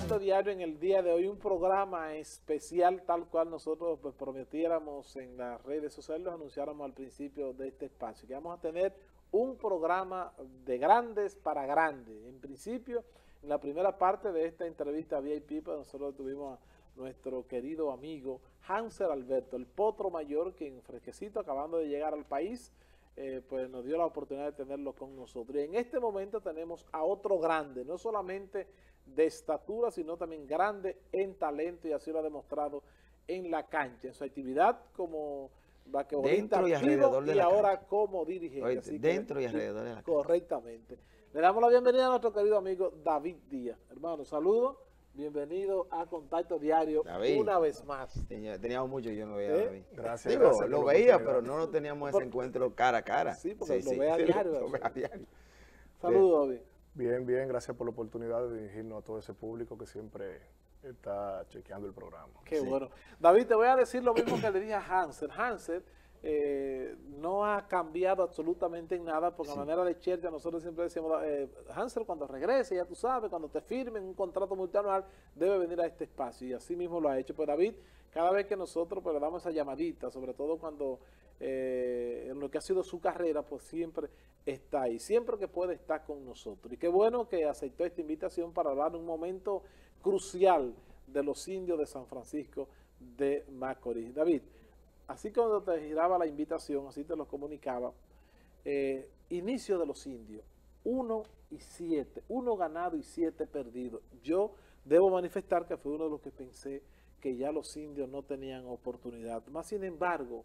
Diario en el día de hoy, un programa especial tal cual nosotros pues, prometiéramos en las redes sociales, lo anunciáramos al principio de este espacio, que vamos a tener un programa de grandes para grandes. En principio, en la primera parte de esta entrevista VIP, pues nosotros tuvimos a nuestro querido amigo Hansel Alberto, el potro mayor, que en fresquecito, acabando de llegar al país, eh, pues nos dio la oportunidad de tenerlo con nosotros. Y en este momento tenemos a otro grande, no solamente de estatura, sino también grande en talento y así lo ha demostrado en la cancha, en su actividad como dentro y alrededor de y ahora como dirigente. dentro y alrededor de la cancha. Correctamente. Le damos la bienvenida a nuestro querido amigo David Díaz. Hermano, saludos. Bienvenido a Contacto Diario una vez más. teníamos mucho, yo no veía a ¿Eh? David. Gracias. Digo, lo veía, pero no lo teníamos ese encuentro cara a cara. Sí, porque lo, ve a diario, lo, a diario. Saludos, David. Bien, bien, gracias por la oportunidad de dirigirnos a todo ese público que siempre está chequeando el programa. Qué bueno. David, te voy a decir lo mismo que le dije a Hansel. Hansel eh, no ha cambiado absolutamente en nada, porque a manera de Chercha nosotros siempre decimos, eh, Hansel cuando regrese, ya tú sabes, cuando te firmen un contrato multianual, debe venir a este espacio, y así mismo lo ha hecho. Pues David, cada vez que nosotros pues, le damos esa llamadita, sobre todo cuando eh, en lo que ha sido su carrera, pues siempre está ahí, siempre que puede estar con nosotros. Y qué bueno que aceptó esta invitación para hablar en un momento crucial de los indios de San Francisco de Macorís. David, así cuando te giraba la invitación, así te lo comunicaba, eh, inicio de los indios, uno y siete, uno ganado y siete perdidos. Yo debo manifestar que fue uno de los que pensé que ya los indios no tenían oportunidad. Más sin embargo,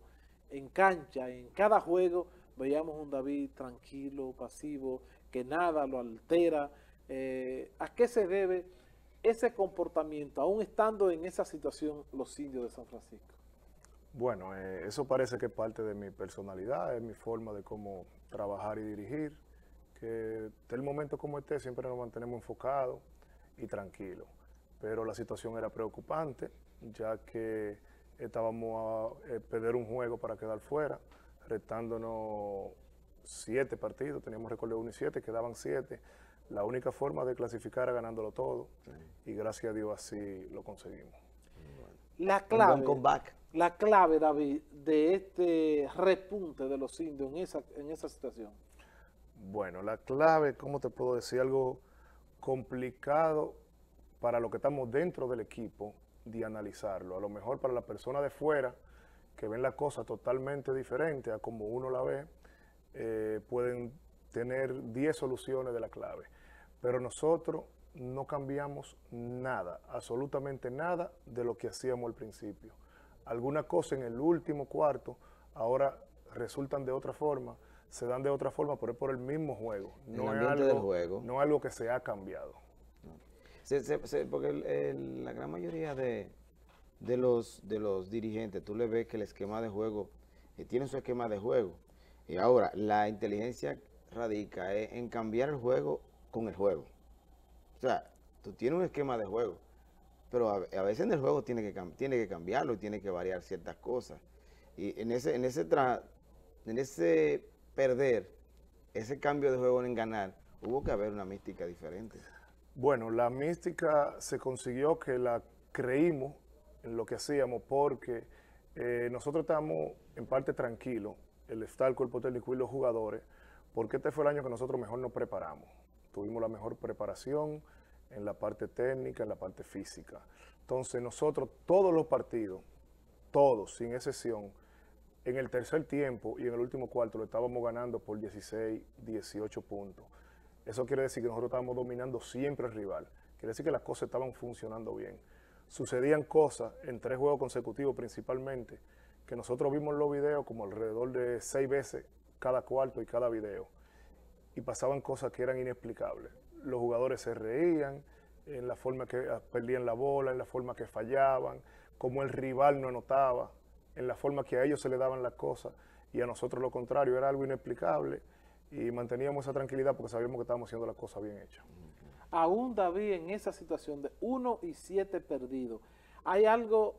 en cancha, en cada juego, veíamos un David tranquilo, pasivo, que nada lo altera. Eh, ¿A qué se debe ese comportamiento, aún estando en esa situación los indios de San Francisco? Bueno, eh, eso parece que es parte de mi personalidad, es mi forma de cómo trabajar y dirigir, que del momento como este siempre nos mantenemos enfocados y tranquilos. Pero la situación era preocupante, ya que estábamos a eh, perder un juego para quedar fuera, restándonos siete partidos, teníamos récord de 1 y 7, quedaban siete. La única forma de clasificar era ganándolo todo y gracias a Dios así lo conseguimos. La clave, la clave, David, de este repunte de los indios en esa, en esa situación. Bueno, la clave, ¿cómo te puedo decir? Algo complicado para lo que estamos dentro del equipo de analizarlo. A lo mejor para la persona de fuera, que ven la cosa totalmente diferente a como uno la ve, eh, pueden tener 10 soluciones de la clave. Pero nosotros no cambiamos nada, absolutamente nada de lo que hacíamos al principio. Algunas cosas en el último cuarto ahora resultan de otra forma, se dan de otra forma, pero es por el mismo juego. No es algo, del juego. No es algo que se ha cambiado. Porque la gran mayoría de, de los, de los dirigentes, tú le ves que el esquema de juego, eh, tiene su esquema de juego. Y ahora, la inteligencia radica en cambiar el juego con el juego. O sea, tú tienes un esquema de juego, pero a, veces en el juego tiene que, tiene que cambiarlo y tiene que variar ciertas cosas. Y en ese, en ese, en ese perder, ese cambio de juego en ganar, hubo que haber una mística diferente. Bueno, la mística se consiguió que la creímos en lo que hacíamos porque eh, nosotros estamos en parte tranquilos, el staff, el cuerpo técnico y los jugadores, porque este fue el año que nosotros mejor nos preparamos. Tuvimos la mejor preparación en la parte técnica, en la parte física. Entonces nosotros, todos los partidos, todos, sin excepción, en el tercer tiempo y en el último cuarto lo estábamos ganando por 16, 18 puntos. Eso quiere decir que nosotros estábamos dominando siempre al rival. Quiere decir que las cosas estaban funcionando bien sucedían cosas en tres juegos consecutivos principalmente, que nosotros vimos los videos como alrededor de seis veces cada cuarto y cada video, y pasaban cosas que eran inexplicables. Los jugadores se reían en la forma que perdían la bola, en la forma que fallaban, como el rival no anotaba, en la forma que a ellos se le daban las cosas, y a nosotros lo contrario, era algo inexplicable, y manteníamos esa tranquilidad porque sabíamos que estábamos haciendo las cosas bien hechas aún David en esa situación de 1 y 7 perdidos, hay algo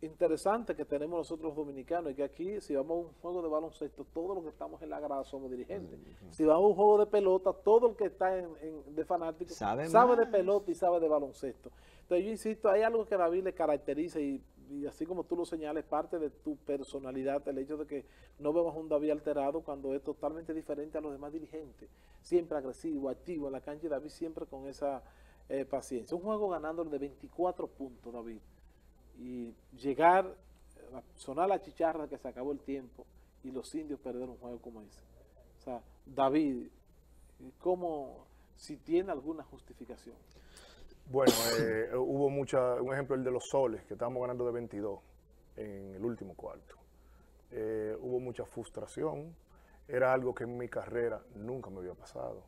interesante que tenemos nosotros los dominicanos y que aquí si vamos a un juego de baloncesto, todos los que estamos en la grada somos dirigentes. Si vamos a un juego de pelota, todo el que está en, de fanático sabe, de pelota y sabe de baloncesto. Entonces yo insisto, hay algo que David le caracteriza y, así como tú lo señales, parte de tu personalidad, el hecho de que no vemos un David alterado cuando es totalmente diferente a los demás dirigentes. Siempre agresivo, activo en la cancha y David siempre con esa eh, paciencia. Un juego ganándole de 24 puntos, David y llegar, a sonar la chicharra que se acabó el tiempo y los indios perder un juego como ese. O sea, David, ¿cómo, si tiene alguna justificación? Bueno, eh, hubo mucha, un ejemplo el de los soles, que estábamos ganando de 22 en el último cuarto. Eh, hubo mucha frustración, era algo que en mi carrera nunca me había pasado.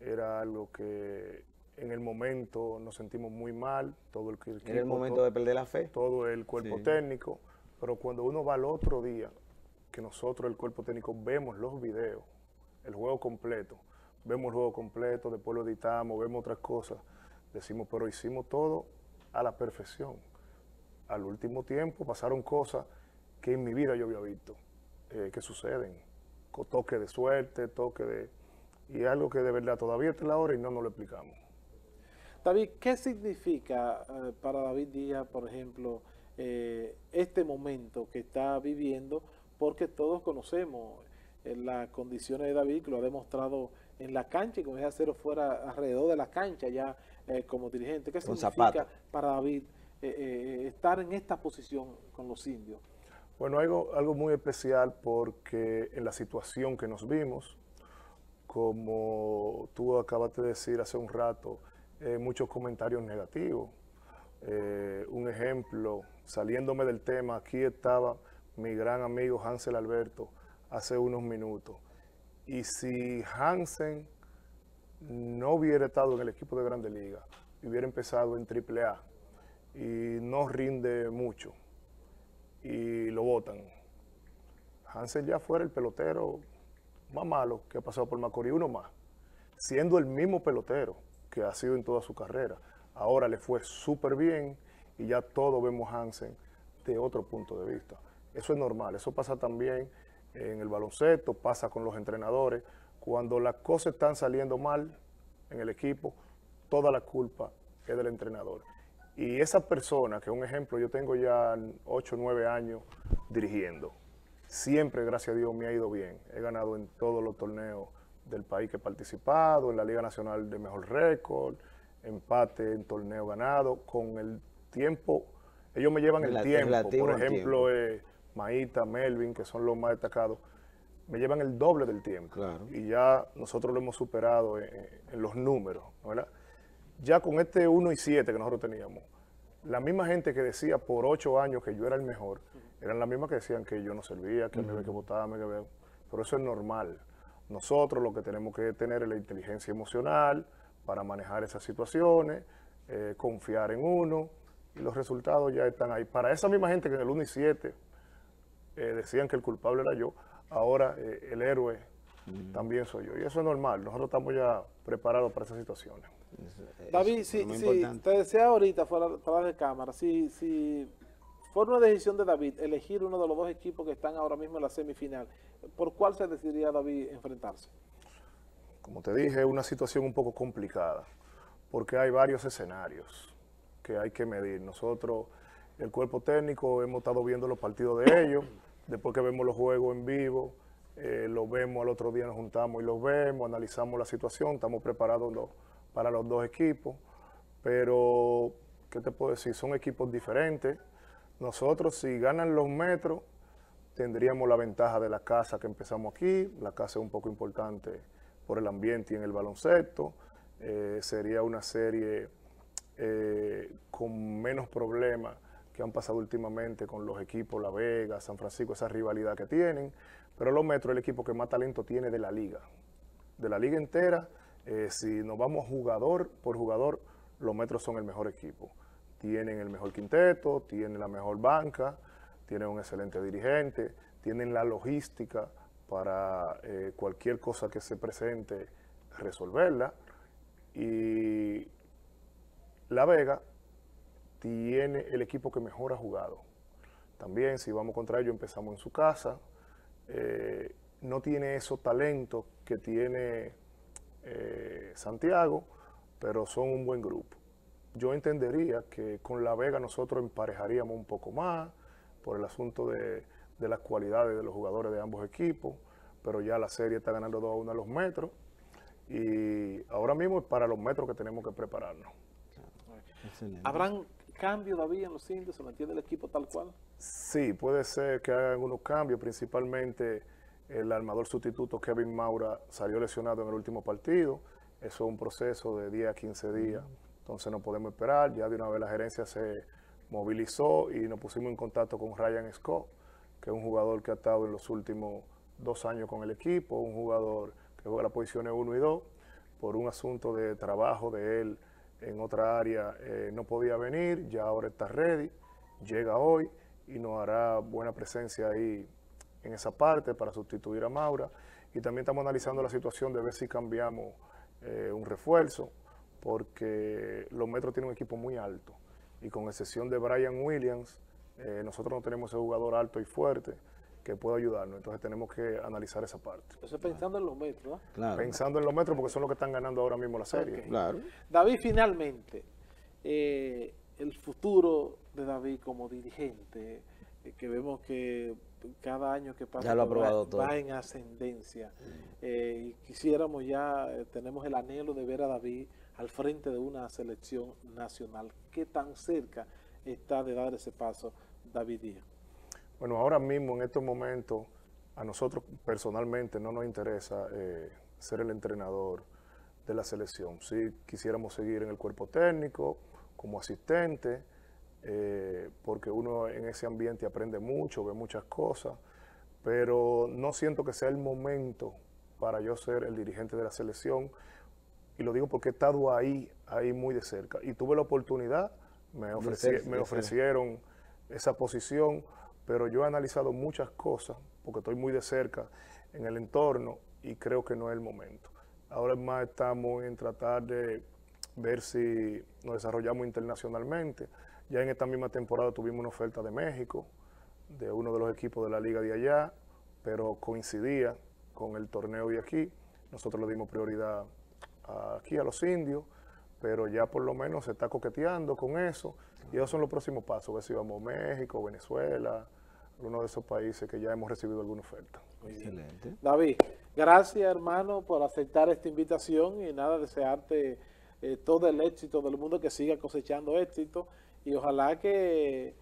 Era algo que en el momento nos sentimos muy mal, todo el equipo, En el momento de perder la fe. Todo el cuerpo técnico, pero cuando uno va al otro día, que nosotros, el cuerpo técnico, vemos los videos, el juego completo, vemos el juego completo, después lo editamos, vemos otras cosas, decimos, pero hicimos todo a la perfección. Al último tiempo pasaron cosas que en mi vida yo había visto, eh, que suceden, toque de suerte, toque de... Y algo que de verdad todavía está la hora y no nos lo explicamos. David, ¿qué significa eh, para David Díaz, por ejemplo, eh, este momento que está viviendo? Porque todos conocemos las condiciones de David, que lo ha demostrado en la cancha y como es hacerlo fuera alrededor de la cancha ya como dirigente. ¿Qué significa para David estar en esta posición con los indios? Bueno, algo, algo muy especial porque en la situación que nos vimos, como tú acabaste de decir hace un rato, eh, muchos comentarios negativos. Eh, un ejemplo, saliéndome del tema, aquí estaba mi gran amigo Hansel Alberto hace unos minutos. Y si Hansen no hubiera estado en el equipo de Grande Liga, hubiera empezado en AAA y no rinde mucho y lo votan. Hansen ya fuera el pelotero más malo que ha pasado por Macorís, uno más, siendo el mismo pelotero que ha sido en toda su carrera. Ahora le fue súper bien y ya todos vemos a Hansen de otro punto de vista. Eso es normal, eso pasa también en el baloncesto, pasa con los entrenadores. Cuando las cosas están saliendo mal en el equipo, toda la culpa es del entrenador. Y esa persona, que un ejemplo, yo tengo ya 8 o 9 años dirigiendo, siempre, gracias a Dios, me ha ido bien. He ganado en todos los torneos del país que he participado, en la Liga Nacional de Mejor Récord, empate en torneo ganado, con el tiempo, ellos me llevan el, tiempo, por ejemplo, eh, Maíta, Melvin, que son los más destacados, me llevan el doble del tiempo. Y ya nosotros lo hemos superado en, los números, ¿verdad? Ya con este 1 y 7 que nosotros teníamos, la misma gente que decía por 8 años que yo era el mejor, eran la misma que decían que yo no servía, que me había que votar, me que Pero eso es normal. Nosotros lo que tenemos que tener es la inteligencia emocional para manejar esas situaciones, eh, confiar en uno, y los resultados ya están ahí. Para esa misma gente que en el 1 y 7 eh, decían que el culpable era yo, ahora eh, el héroe también soy yo. Y eso es normal, nosotros estamos ya preparados para esas situaciones. David, sí, sí, te decía ahorita fuera, fuera de cámara, si, si fue una decisión de David elegir uno de los dos equipos que están ahora mismo en la semifinal. ¿Por cuál se decidiría David enfrentarse? Como te dije, es una situación un poco complicada, porque hay varios escenarios que hay que medir. Nosotros, el cuerpo técnico, hemos estado viendo los partidos de ellos, después que vemos los juegos en vivo, eh, los vemos al otro día, nos juntamos y los vemos, analizamos la situación, estamos preparados para los dos equipos, pero, ¿qué te puedo decir? Son equipos diferentes, nosotros, si ganan los metros, tendríamos la ventaja de la casa que empezamos aquí. La casa es un poco importante por el ambiente y en el baloncesto. Eh, sería una serie eh, con menos problemas han pasado últimamente con los equipos La Vega, San Francisco, esa rivalidad que tienen. Pero los Metros es el equipo que más talento tiene de la liga. De la liga entera, eh, si nos vamos jugador por jugador, los Metros son el mejor equipo tienen el mejor quinteto, tienen la mejor banca, tienen un excelente dirigente, tienen la logística para eh, cualquier cosa que se presente resolverla. Y La Vega tiene el equipo que mejor ha jugado. también si vamos contra ellos empezamos en su casa. Eh, no tiene esos talentos que tiene eh, Santiago, pero son un buen grupo. Yo entendería que con La Vega nosotros emparejaríamos un poco más por el asunto de, de las cualidades de los jugadores de ambos equipos, pero ya la serie está ganando 2 a 1 a los metros y ahora mismo es para los metros que tenemos que prepararnos. ¿Habrán cambios, David, en los indios? ¿Se mantiene el equipo tal cual? Sí, puede ser que hagan algunos cambios, principalmente el armador sustituto Kevin Maura salió lesionado en el último partido. Eso es un proceso de 10 a 15 días, entonces no podemos esperar. Ya de una vez la gerencia se movilizó y nos pusimos en contacto con Ryan Scott, que es un jugador que ha estado en los últimos dos años con el equipo, un jugador que juega las posiciones 1 y 2, por un asunto de trabajo de él en otra área eh, no podía venir, ya ahora está ready, llega hoy y nos hará buena presencia ahí en esa parte para sustituir a Maura. Y también estamos analizando la situación de ver si cambiamos eh, un refuerzo, porque los Metros tienen un equipo muy alto y con excepción de Brian Williams, eh, nosotros no tenemos ese jugador alto y fuerte que pueda ayudarnos. Entonces tenemos que analizar esa parte. Eso pensando en los metros, ¿no? Pensando en los metros porque son los que están ganando ahora mismo la serie. Claro. David, finalmente, eh, el futuro de David como dirigente, eh, que vemos que cada año que pasa va, en ascendencia. y quisiéramos ya, tenemos el anhelo de ver a David al frente de una selección nacional. ¿Qué tan cerca está de dar ese paso David Díaz? Bueno, ahora mismo, en estos momentos, a nosotros personalmente no nos interesa eh, ser el entrenador de la selección. Sí quisiéramos seguir en el cuerpo técnico, como asistente, eh, porque uno en ese ambiente aprende mucho, ve muchas cosas, pero no siento que sea el momento para yo ser el dirigente de la selección y lo digo porque he estado ahí, ahí muy de cerca. Y tuve la oportunidad, me, me ofrecieron esa posición, pero yo he analizado muchas cosas, porque estoy muy de cerca en el entorno y creo que no es el momento. Ahora más estamos en tratar de ver si nos desarrollamos internacionalmente. Ya en esta misma temporada tuvimos una oferta de México, de uno de los equipos de la liga de allá, pero coincidía con el torneo de aquí. Nosotros le dimos prioridad aquí a los indios, pero ya por lo menos se está coqueteando con eso. Y esos son los próximos pasos, ver si vamos a México, Venezuela, uno de esos países que ya hemos recibido alguna oferta. Excelente. David, gracias hermano por aceptar esta invitación y nada, desearte eh, todo el éxito del mundo que siga cosechando éxito y ojalá que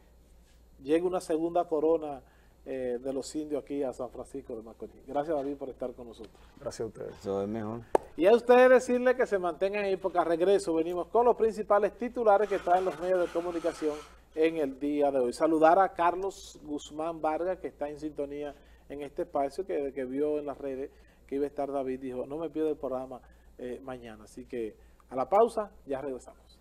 llegue una segunda corona eh, de los indios aquí a San Francisco de Macorís. Gracias David por estar con nosotros. Gracias a ustedes. Eso es mejor. Y a ustedes decirle que se mantengan ahí porque a regreso venimos con los principales titulares que están en los medios de comunicación en el día de hoy. Saludar a Carlos Guzmán Vargas que está en sintonía en este espacio que, que vio en las redes que iba a estar David. Dijo, no me pierdo el programa eh, mañana. Así que a la pausa, ya regresamos.